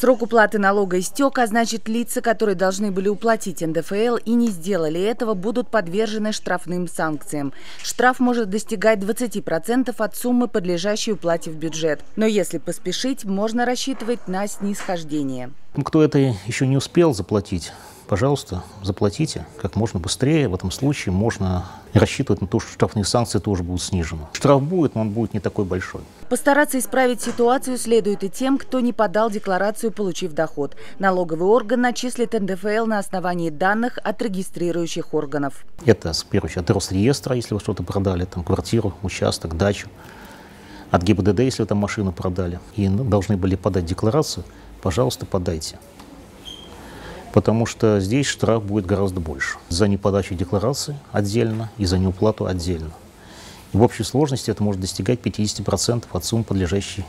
Срок уплаты налога истек, а значит лица, которые должны были уплатить НДФЛ и не сделали этого, будут подвержены штрафным санкциям. Штраф может достигать 20% от суммы, подлежащей уплате в бюджет. Но если поспешить, можно рассчитывать на снисхождение. Кто это еще не успел заплатить, пожалуйста, заплатите как можно быстрее. В этом случае можно рассчитывать на то, что штрафные санкции тоже будут снижены. Штраф будет, но он будет не такой большой. Постараться исправить ситуацию следует и тем, кто не подал декларацию, получив доход. Налоговый орган начислит НДФЛ на основании данных от регистрирующих органов. Это, в первую очередь, от Росреестра, если вы что-то продали, там, квартиру, участок, дачу. От ГИБДД, если вы там машину продали. И должны были подать декларацию, пожалуйста, подайте потому что здесь штраф будет гораздо больше. За неподачу декларации отдельно и за неуплату отдельно. И в общей сложности это может достигать 50% от суммы, подлежащей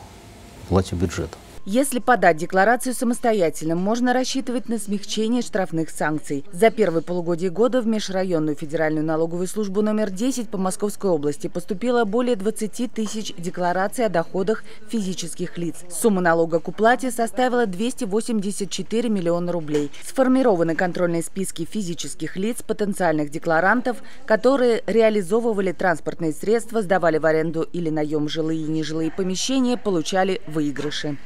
плате бюджета. Если подать декларацию самостоятельно, можно рассчитывать на смягчение штрафных санкций. За первое полугодие года в Межрайонную федеральную налоговую службу номер 10 по Московской области поступило более 20 тысяч деклараций о доходах физических лиц. Сумма налога к уплате составила 284 миллиона рублей. Сформированы контрольные списки физических лиц, потенциальных декларантов, которые реализовывали транспортные средства, сдавали в аренду или наем жилые и нежилые помещения, получали выигрыши.